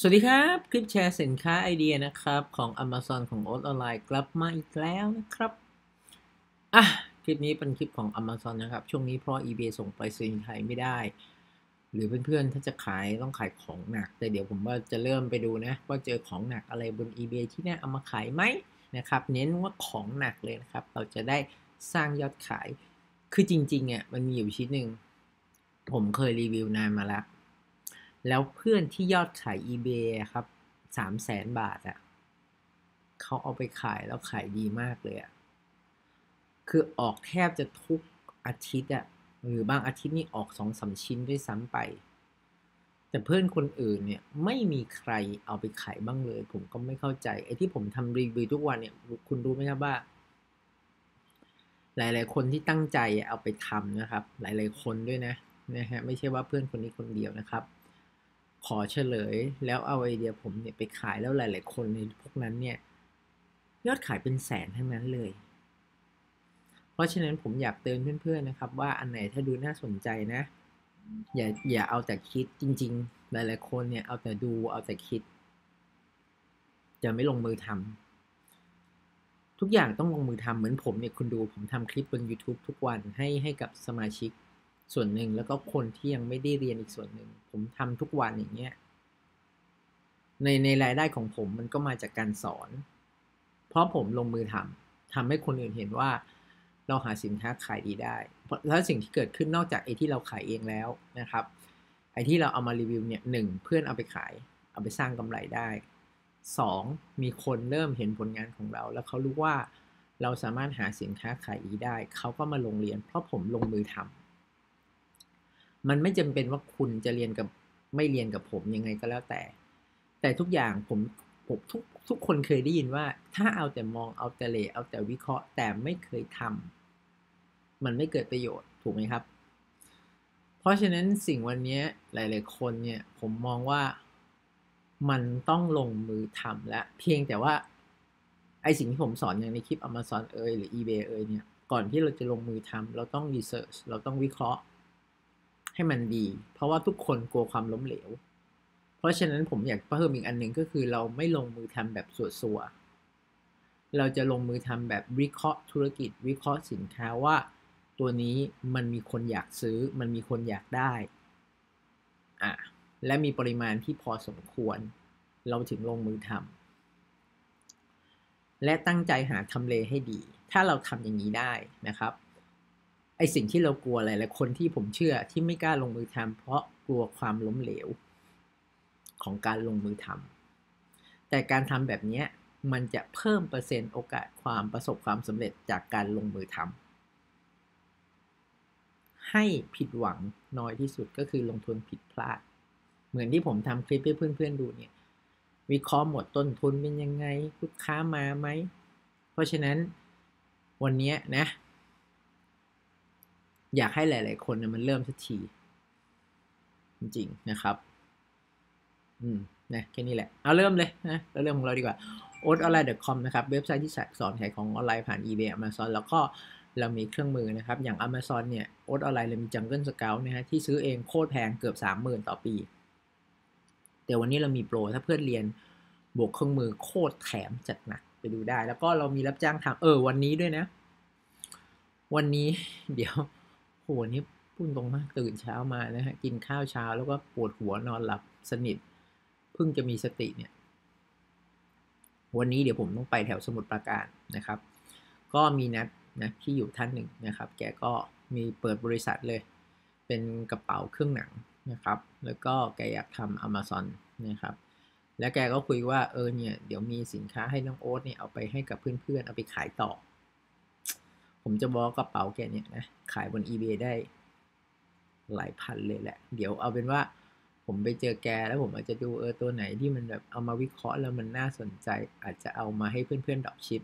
สวัสดีครับ คลิปแชร์สินค้าไอเดียนะครับของ Amazon ของโอ๊ตออนไลน์กลับมาอีกแล้วนะครับ อะ คลิปนี้เป็นคลิปของ Amazon นะครับ ช่วงนี้เพราะ eBay ส่งไปซื้อไทยไม่ได้ หรือเพื่อนๆ ถ้าจะขายต้องขายของหนัก แต่เดี๋ยวผมว่าจะเริ่มไปดูนะ ว่าเจอของหนักอะไรบน eBay ที่น่าเอามาขายไหมนะครับ เน้นว่าของหนักเลยนะครับ เราจะได้สร้างยอดขาย คือจริงๆอะมันมีอยู่ชิ้นหนึ่งผมเคยรีวิวนานมาแล้ว แล้วเพื่อนที่ยอดขาย eBay ครับสามแสนบาทอะ่ะเขาเอาไปขายแล้วขายดีมากเลยอะ่ะคือออกแทบจะทุกอาทิตย์อะ่ะหรือบางอาทิตย์นี่ออกสองสาชิ้นด้วยซ้ำไป แต่เพื่อนคนอื่นเนี่ยไม่มีใครเอาไปขายบ้างเลย ผมก็ไม่เข้าใจไอ้ที่ผมทำรีวิวทุกวันเนี่ยคุณรู้ไหมครับว่า หลาย ๆ คนที่ตั้งใจเอาไปทำนะครับ หลาย ๆ คนด้วยนะนะฮะไม่ใช่ว่าเพื่อนคนนี้คนเดียวนะครับ ขอเฉลย แล้วเอาไอเดียผมเนี่ยไปขายแล้วหลาย ๆ คนในพวกนั้นเนี่ยยอดขายเป็นแสนทั้งนั้นเลย เพราะฉะนั้นผมอยากเตือนเพื่อน ๆ นะครับ ว่าอันไหนถ้าดูน่าสนใจนะ อย่าอย่าเอาแต่คิดจริง ๆ หลาย ๆ คนเนี่ยเอาแต่ดูเอาแต่คิด จะไม่ลงมือทำทุกอย่างต้องลงมือทำเหมือนผมเนี่ยคุณดูผมทำคลิปบน YouTube ทุกวันให้ให้กับสมาชิก ส่วนหนึ่งแล้วก็คนที่ยังไม่ได้เรียนอีกส่วนหนึ่ง ผมทำทุกวันอย่างเงี้ยในในรายได้ของผมมันก็มาจากการสอน เพราะผมลงมือทำทำให้คนอื่นเห็นว่าเราหาสินค้าขายดีได้ แล้วสิ่งที่เกิดขึ้นนอกจากไอ้ที่เราขายเองแล้วนะครับ ไอ้ที่เราเอามารีวิวเนี่ยหนึ่งเพื่อนเอาไปขาย เอาไปสร้างกำไรได้สองมีคนเริ่มเห็นผลงานของเรา แล้วเขารู้ว่าเราสามารถหาสินค้าขายดีได้ เขาก็มาลงเรียน เพราะผมลงมือทำ มันไม่จำเป็นว่าคุณจะเรียนกับไม่เรียนกับผมยังไงก็แล้วแต่ แต่ทุกอย่างผมผมทุกทุกคนเคยได้ยินว่า ถ้าเอาแต่มองเอาแต่เลเอาแต่วิเคราะห์ แต่ไม่เคยทำมันไม่เกิดประโยชน์ถูกไหมครับ เพราะฉะนั้นสิ่งวันนี้หลาย ๆ คนเนี่ยผมมองว่ามันต้องลงมือทำและเพียงแต่ว่าไอสิ่งที่ผมสอนอย่างในคลิป Amazon เอยหรือ eBay เอยเนี่ยก่อนที่เราจะลงมือทำเราต้องรีเสิร์ชเราต้องวิเคราะห์ ให้มันดี เพราะว่าทุกคนกลัวความล้มเหลว เพราะฉะนั้นผมอยากเพิ่มอีกอันหนึ่งก็คือเราไม่ลงมือทำแบบสัวๆเราจะลงมือทำแบบวิเคราะห์ธุรกิจ วิเคราะห์สินค้าว่า ตัวนี้มันมีคนอยากซื้อ มันมีคนอยากได้อะและมีปริมาณที่พอสมควร เราถึงลงมือทำและตั้งใจหาทำเลให้ดี ถ้าเราทำอย่างนี้ได้นะครับ ไอสิ่งที่เรากลัวอะไรและคนที่ผมเชื่อที่ไม่กล้าลงมือทำเพราะกลัวความล้มเหลว ของการลงมือทำแต่การทำแบบนี้มันจะเพิ่มเปอร์เซ็นต์โอกาสความประสบความสำเร็จจากการลงมือทำให้ผิดหวังน้อยที่สุดก็คือลงทุนผิดพลาด เหมือนที่ผมทำคลิปให้เพื่อนๆดูเนี่ยวิเคราะห์หมดต้นทุนเป็นยังไง ลูกค้ามาไหม เพราะฉะนั้นวันนี้นะ อยากให้หลาย ๆ คนเนี่ยมันเริ่มสักที จริง ๆ นะครับ อืมนะแค่นี้แหละ เอาเริ่มเลยนะเราเริ่มของเราดีกว่า o t o n l i n e c o m นะครับ เว็บไซต์ที่สอนขายของออนไลน์ผ่าน eBay Amazon แล้วก็เรามีเครื่องมือนะครับ อย่าง Amazon เนี่ย o t o n l i n e เรามี Jungle Scout นะฮะที่ซื้อเองโคตรแพงเกือบ 30,000 ต่อปี แต่วันนี้เรามีโปร ถ้าเพื่อนเรียนบวกเครื่องมือโคตรแถมจัดหนักไปดูได้ แล้วก็เรามีรับจ้างทำเออวันนี้ด้วยนะ วันนี้เดี๋ยว หนี่พูดตรงมากตื่นเช้ามานะฮะกินข้าวเช้าแล้วก็ปวดหัวนอนหลับสนิทเพิ่งจะมีสติเนี่ย วันนี้เดี๋ยวผมต้องไปแถวสมุทรปราการนะครับ ก็มีนัดนะที่อยู่ท่านหนึ่งนะครับ แกก็มีเปิดบริษัทเลย เป็นกระเป๋าเครื่องหนังนะครับ แล้วก็แกอยากทำ Amazon นะครับ แล้วแกก็คุยว่าเออเนี่ยเดี๋ยวมีสินค้าให้น้องโอ๊ตเนี่ยเอาไปให้กับเพื่อนๆ เอาไปขายต่อ ผมจะบอกกระเป๋าแกเนี่ยนะขายบน eBay ได้หลายพันเลยแหละ เดี๋ยวเอาเป็นว่าผมไปเจอแกแล้วผมอาจจะดูเออตัวไหนที่มันแบบเอามาวิเคราะห์แล้วมันน่าสนใจ อาจจะเอามาให้เพื่อนๆ dropship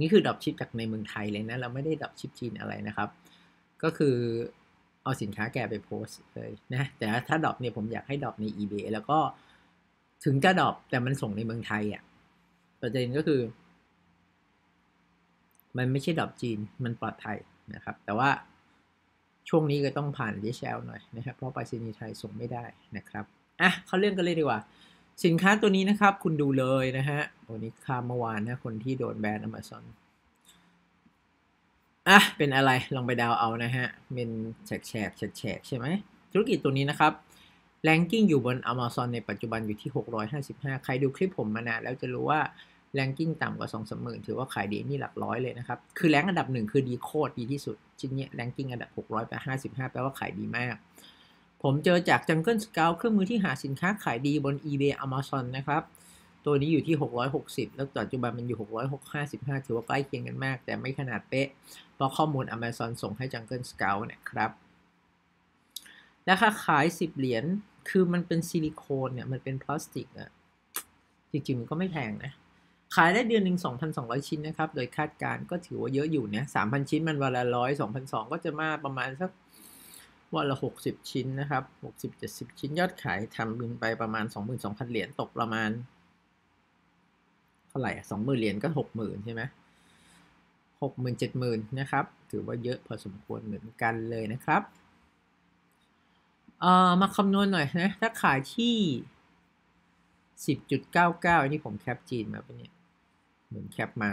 นี่คือ dropship จากในเมืองไทยเลยนะ เราไม่ได้ dropship จีนอะไรนะครับ ก็คือเอาสินค้าแกไปโพสเลยนะแต่ถ้า drop เนี่ยผมอยากให้ drop ใน eBay แล้วก็ถึงจะ drop แต่มันส่งในเมืองไทยอ่ะประเด็นก็คือ มันไม่ใช่ดอกจีนมันปลอดภัยนะครับ แต่ว่าช่วงนี้ก็ต้องผ่าน DHL หน่อยนะครับ เพราะไปรษณีย์ไทยส่งไม่ได้นะครับอะเขาเรื่องกันเลยดีกว่า สินค้าตัวนี้นะครับ คุณดูเลยนะฮะวันนี้ค่าเมื่อวานนะคนที่โดนแบน Amazon อะเป็นอะไรลองไปดาวเอานะฮะเป็นแฉกแฉกแฉกแฉกใช่ไหมธุรกิจตัวนี้นะครับแรงกิ้งอยู่บน Amazon ในปัจจุบันอยู่ที่ 655 ใครดูคลิปผมมานานแล้วจะรู้ว่า แรงกิ้งต่ำกว่า2 3 0 0 0 0ถือว่าขายดีนี่หลักร้อยเลยนะครับ คือแรงอันดับหนึ่งคือดีโคตรดีที่สุด ชิ้นนี้แรงกิ้งอันดับ655 แปลว่าขายดีมาก ผมเจอจาก Jungle Scout เครื่องมือที่หาสินค้าขายดีบน eBay Amazon นะครับ ตัวนี้อยู่ที่ 660 แล้วปัจจุบันมันอยู่ 655 ถือว่าใกล้เคียงกันมาก แต่ไม่ขนาดเป๊ะ เพราะข้อมูล Amazon ส่งให้ Jungle Scout นะครับ ราคาขาย 10 เหรียญ คือมันเป็นซิลิโคนเนี่ย มันเป็นพลาสติกอะจริงๆมันก็ไม่แพงนะ ขายได้เดือนหนึ่ง2,200 ชิ้นนะครับ โดยคาดการก็ถือว่าเยอะอยู่นะ3,000 ชิ้นมันวันละร้อย2,200 ก็จะมาประมาณสักวันละ 60 ชิ้นนะครับ 60-70 ชิ้นยอดขายทำบินไปประมาณ 22,000 เหรียญตกประมาณ เท่าไหร่อะ20,000เหรียญก็ 60,000 ใช่ไหม60,000 70,000นะครับ ถือว่าเยอะพอสมควรเหมือนกันเลยนะครับเอ่อมาคำนวณหน่อยนะ ถ้าขายที่ 10.99อันนี้ผมแคปจีนมาปะเนี่ย เหมือนแคปมา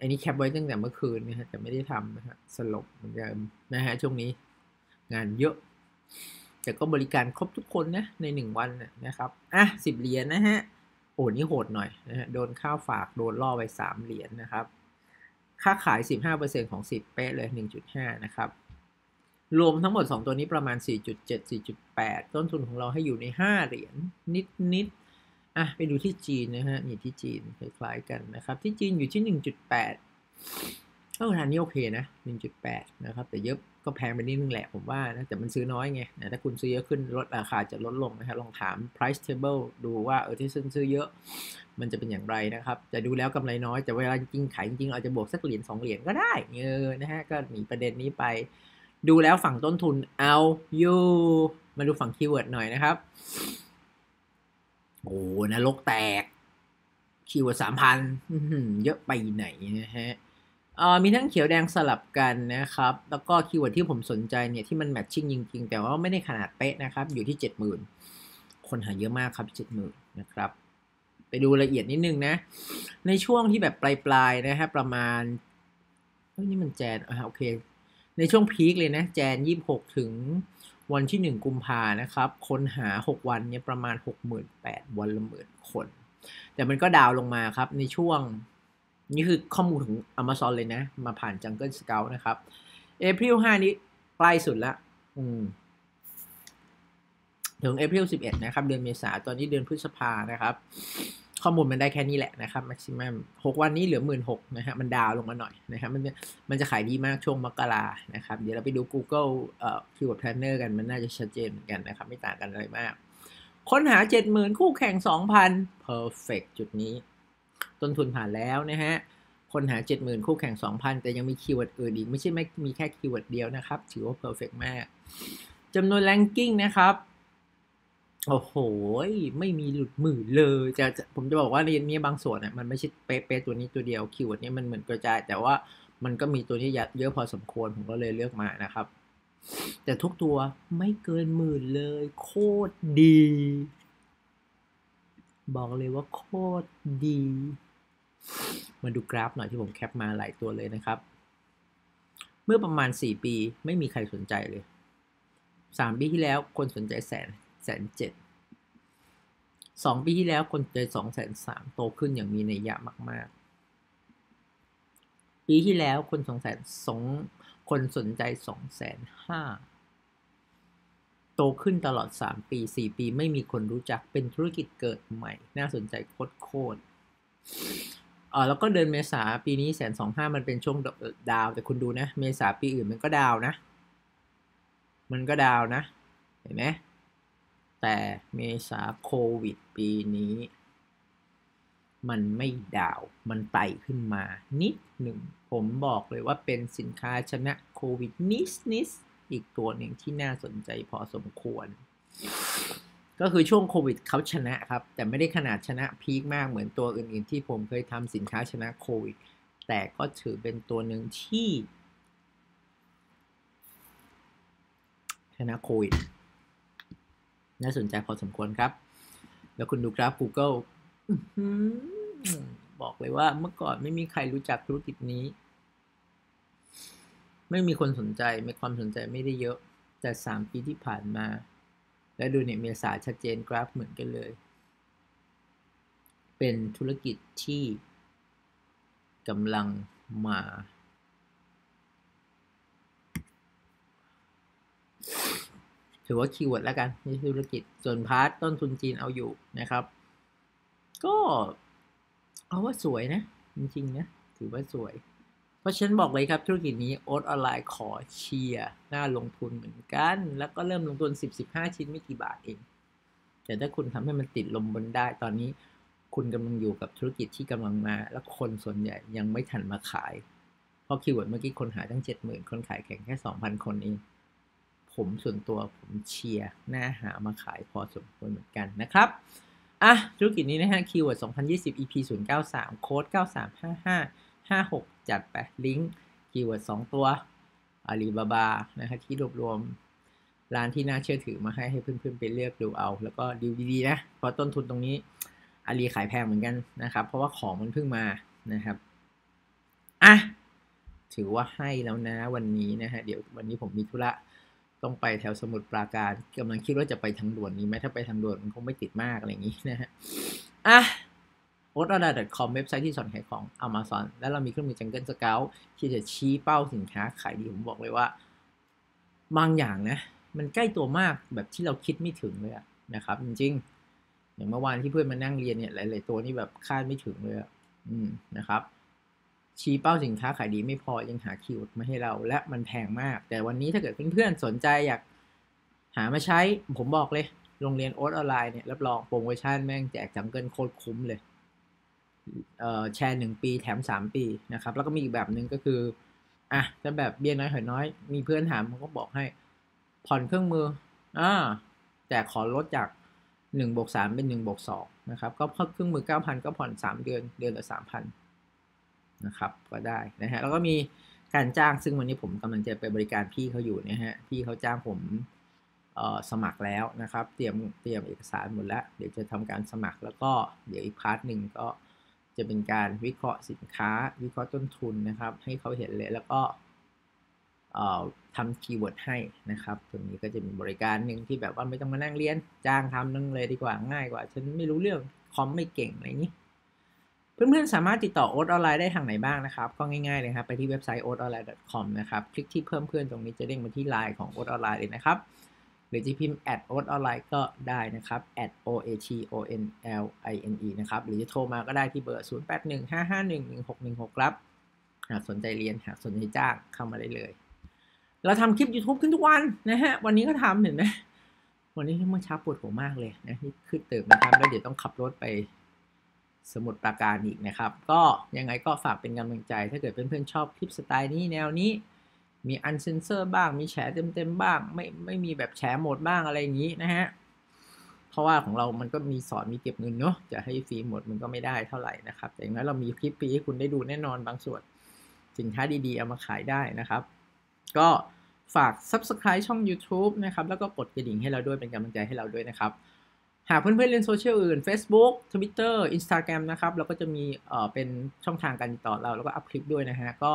อันนี้แคปไว้ตั้งแต่เมื่อคืนนะฮะแต่ไม่ได้ทำนะฮะสลบเหมือนเดิมนะฮะช่วงนี้งานเยอะ แต่ก็บริการครบทุกคนนะในหนึ่งวันนะครับอะสิบเหรียญนะฮะโอ้นี่โหดหน่อยนะฮะโดนข้าวฝากโดนล่อไปสามเหรียญนะครับ ค่าขาย 15%ของ 10 เป๊ะเลย 1.5 นะครับรวมทั้งหมด 2 ตัวนี้ประมาณ 4.7 4.8 ต้นทุนของเราให้อยู่ใน 5 เหรียญนิดนิด อะไปดูที่จีนนะฮะนี่ที่จีนคล้ายๆกันนะครับ ที่จีนอยู่ที่ 1.8เออทานนี้โอเคนะ 1.8 นะครับ แต่เยอะก็แพงไปนิดนึงแหละผมว่านะแต่มันซื้อน้อยไงถ้าคุณซื้อเยอะขึ้นลดราคาจะลดลงนะครับลองถาม price table ดูว่าเออที่ซื้อเยอะ มันจะเป็นอย่างไรนะครับจะดูแล้วกำไรน้อยแต่เวลาจริงขายจริงอาจจะบวกสักเหรียญสองเหรียญก็ได้เออนะฮะก็หนีประเด็นนี้ไป ดูแล้วฝั่งต้นทุนเอาอยู่มาดูฝั่ง keyword หน่อยนะครับ โอ้นรกแตก keyword สามพันเยอะไปไหนนะฮะมีทั้งเขียวแดงสลับกันนะครับ แล้วก็ keyword ที่ผมสนใจเนี่ยที่มัน matching จริง ๆ แต่ว่าไม่ได้ขนาดเป๊ะนะครับ อยู่ที่ 70,000 คนหาเยอะมากครับ 70,000 นะครับ ไปดูละเอียดนิดนึงนะ ในช่วงที่แบบปลายๆนะฮะประมาณเฮ้ยนี่มันแจนอ่าโอเค ในช่วงพีคเลยนะ แจน 26 ถึง วันที่ 1 กุมภานะครับ คนหา 6 วันเนี่ยประมาณ 68,000 วันละหมื่นคน แต่มันก็ดาวลงมาครับในช่วง นี่คือข้อมูลของ Amazon เลยนะ มาผ่าน Jungle Scout นะครับ April 5 นี้ใกล้สุดละอืมถึง April 11 นะครับ เดือนเมษาตอนนี้เดือนพฤษภานะครับ ข้อมูลมันได้แค่นี้แหละนะครับ maximum 6 วันนี้เหลือ 1 6 หมื่นนะฮะมัน down ลงมาหน่อยนะครับมันมันจะขายดีมากช่วงมกรานะครับ เดี๋ยวเราไปดู Google เอ่อ Keyword Planner กันมันน่าจะชัดเจนกันนะครับ ไม่ต่างกันอะไรมาก ค้นหา 70,000 คู่แข่ง 2,000 perfect จุดนี้ ต้นทุนผ่านแล้วนะฮะคนหา 70,000 คู่แข่ง 2,000 แต่ยังมี keyword อื่นอีก ไม่ใช่ไม่มีแค่ keyword เดียวนะครับ ถือว่า perfect มากจำนวน ranking นะครับ โอ้โห ไม่มีหลุดมือเลยจะผมจะบอกว่า rank นี้บางส่วนเนี่ยมันไม่ใช่เป๊ะๆตัวนี้ตัวเดียว keyword นี้มันเหมือนกระจาย แต่ว่ามันก็มีตัวนี้เยอะพอสมควรผมก็เลยเลือกมานะครับ แต่ทุกตัวไม่เกินหมื่นเลย โคตรดี บอกเลยว่าโคตรดี มาดูกราฟหน่อยที่ผม cap มาหลายตัวเลยนะครับ เมื่อประมาณ 4 ปีไม่มีใครสนใจเลย 3 ปีที่แล้วคนสนใจแสน แสนเจ็ดสองปีที่แล้วคนใจสองแสนสามโตขึ้นอย่างมีนัยยะมาก ๆ ปีที่แล้วคนสองแสนสองคนสนใจสองแสนห้าโตขึ้นตลอด 3 ปี 4 ปีไม่มีคนรู้จักเป็นธุรกิจเกิดใหม่ น่าสนใจโคตรโคตรเออแล้วก็เดินเมษาปีนี้แสนสองห้ามันเป็นช่วงดาว แต่คุณดูนะ เมษาปีอื่นมันก็ดาวนะ มันก็ดาวนะ เห็นไหม แต่เมษาโควิดปีนี้ มันไม่ดาว มันไต่ขึ้นมานิดหนึ่ง ผมบอกเลยว่าเป็นสินค้าชนะโควิดนิสนิสอีกตัวหนึ่งที่น่าสนใจพอสมควร ก็คือช่วงโควิดเขาชนะครับ แต่ไม่ได้ขนาดชนะพีคมากเหมือนตัวอื่นๆ ที่ผมเคยทำสินค้าชนะโควิด แต่ก็ถือเป็นตัวหนึ่งที่ ชนะโควิด น่าสนใจพอสมควรครับ แล้วคุณดูกราฟ Google บอกเลยว่าเมื่อก่อนไม่มีใครรู้จักธุรกิจนี้ ไม่มีคนสนใจมีความสนใจไม่ได้เยอะ แต่สามปีที่ผ่านมา และดูเนี่ยเมษาชัดเจนกราฟเหมือนกันเลย เป็นธุรกิจที่กำลังมา ถือว่า keyword แล้วกันในธุรกิจส่วน part ต้นทุนจีนเอาอยู่นะครับ ก็เอาว่าสวยนะ จริงๆนะ ถือว่าสวย เพราะฉะนั้นบอกเลยครับธุรกิจนี้โอ๊ตออนไลน์ขอเชียร์น่าลงทุนเหมือนกัน แล้วก็เริ่มลงทุน 10-15 ชิ้นไม่กี่บาทเอง แต่ถ้าคุณทำให้มันติดลมบนได้ตอนนี้คุณกำลังอยู่กับธุรกิจที่กำลังมา แล้วคนส่วนใหญ่ยังไม่ทันมาขาย เพราะ keyword เมื่อกี้คนหาตั้งเจ็ดหมื่นคนขายแข่งแค่สองพันคนเอง ผมส่วนตัวผมเชียร์น่าหามาขายพอสมควรเหมือนกันนะครับ อะ ธุรกิจนี้นะฮะ keyword 2020 EP 093 โค้ด 9355 56 จัดไปลิงก์ keyword 2ตัวอาลีบาบานะฮะที่รวบรวมร้านที่น่าเชื่อถือมาให้ให้เพื่อนๆไปเลือกดูเอา แล้วก็ดีดีๆนะ เพราะต้นทุนตรงนี้อาลีขายแพงเหมือนกันนะครับ เพราะว่าของมันเพิ่งมานะครับ อะ ถือว่าให้แล้วนะวันนี้นะฮะ เดี๋ยววันนี้ผมมีธุระ ต้องไปแถวสมุทรปราการกำลังคิดว่าจะไปทางด่วนนี้ไหมถ้าไปทางด่วนมันคงไม่ติดมากอะไรอย่างนี้นะฮะอะ o t o d a c o m เว็บไซต์ที่สอนขายของ Amazon แล้วเรามีเครื่องมือ Jungle Scout ที่จะชี้เป้าสินค้าขายดีผมบอกเลยว่า บางอย่างนะ มันใกล้ตัวมากแบบที่เราคิดไม่ถึงเลยนะครับ จริงๆ อย่างเมื่อวานที่เพื่อนมานั่งเรียนเนี่ยหลาย ๆ ตัวนี่แบบคาดไม่ถึงเลยอืมนะครับ ชี้เป้าสินค้าขายดีไม่พอยังหา keyword มาให้เรา และมันแพงมาก แต่วันนี้ถ้าเกิดเพื่อนๆสนใจอยากหามาใช้ผมบอกเลย โรงเรียนโอ๊ตออนไลน์เนี่ยรับรองโปรโมชั่นแม่งแจก Jungle โคตรคุ้มเลยแชร์หนึ่งปีแถมสามปีนะครับ แล้วก็มีอีกแบบหนึ่งก็คืออะถ้าแบบเบี้ยน้อยหอยน้อย มีเพื่อนถามผมก็บอกให้ ผ่อนเครื่องมืออ่าแต่ขอลดจากหนึ่งบวกสามเป็นหนึ่งบวกสองนะครับ ก็เครื่องมือเก้าพันก็ผ่อนสามเดือน เดือนละสามพั นะครับก็ได้นะฮะแล้วก็มีการจ้างซึ่งวันนี้ผมกำลังจะไปบริการพี่เขาอยู่นะฮะพี่เขาจ้างผมสมัครแล้วนะครับ เตรียมเตรียมเอกสารหมดแล้ว เดี๋ยวจะทำการสมัครแล้วก็เดี๋ยวอีก part หนึ่งก็จะเป็นการวิเคราะห์สินค้า วิเคราะห์ต้นทุนนะครับ ให้เขาเห็นเลยแล้วก็ทำ keyword ให้นะครับตรงนี้ก็จะมีบริการหนึ่งที่แบบว่าไม่ต้องมานั่งเรียน จ้างทำนั่งเลยดีกว่าง่ายกว่า ฉันไม่รู้เรื่องคอมไม่เก่งอะไรนี้ เพื่อนๆ สามารถติดต่อโอ๊ตออนไลน์ได้ทางไหนบ้างนะครับ ก็ง่ายๆเลยครับ ไปที่เว็บไซต์ o a t o n l i n e c o m นะครับ คลิกที่เพิ่มเพื่อนตรงนี้จะเด้งมาที่ไลน์ของโอ๊ตออนไลน์เลยนะครับ หรือจะพิมพ์ at o a t online ก็ได้นะครับ at o a t o n l i n e นะครับ หรือจะโทรมาก็ได้ที่เบอร์ 0815511616 ครับ หากสนใจเรียน หากสนใจจ้างเข้ามาได้เลย เราทำคลิป YouTube ขึ้นทุกวันนะฮะ วันนี้ก็ทำเห็นไหมวันนี้เมื่อเช้าปวดหัวมากเลยนะนี่คือตื่นนะครับแล้วเดี๋ยวต้องขับรถไป สมุดปราการอีกนะครับ ก็ยังไงก็ฝากเป็นกำลังใจ ถ้าเกิดเพื่อนๆชอบคลิปสไตล์นี้แนวนี้ มีอันเซนเซอร์บ้าง มีแฉเต็มๆบ้าง ไม่ไม่มีแบบแฉหมดบ้างอะไรอย่างนี้นะฮะ เพราะว่าของเรามันก็มีสอนมีเก็บเงินเนาะ จะให้ฟรีหมดมันก็ไม่ได้เท่าไหร่นะครับ แต่อย่างนั้นเรามีคลิปฟรีให้คุณได้ดูแน่นอนบางส่วน สินค้าดีๆเอามาขายได้นะครับ ก็ฝาก Subscribe ช่อง YouTube นะครับ แล้วก็กดกระดิ่งให้เราด้วยเป็นกำลังใจให้เราด้วยนะครับ หากเพื่อนๆเล่นโซเชียลอื่น Facebook Twitter Instagram นะครับเราก็จะมีเอ่อเป็นช่องทางการติดต่อเรา แล้วก็อัพคลิปด้วยนะฮะ ก็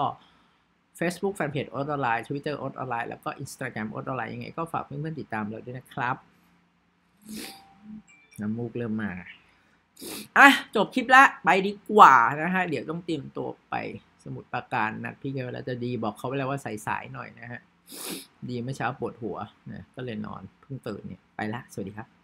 Facebook Fanpage อ๊ตออนไลน์ Twitter โอ๊ตออนไลน์แล้วก็ Instagram โอ๊ตออนไลน์ยังไงก็ฝากเพื่อนๆติดตามเราด้วยนะครับ น้ำมูกเริ่มมา อะ จบคลิปละไปดีกว่านะฮะ เดี๋ยวต้องเตรียมตัวไปสมุดประการนัดพี่เกแล้วจะดีบอกเขาไปแล้วว่าสายๆหน่อยนะฮะ ดีเมื่อเช้าปวดหัวนะก็เลยนอนเพิ่งตื่นเนี่ยไปละ สวัสดีครับ